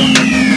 Musik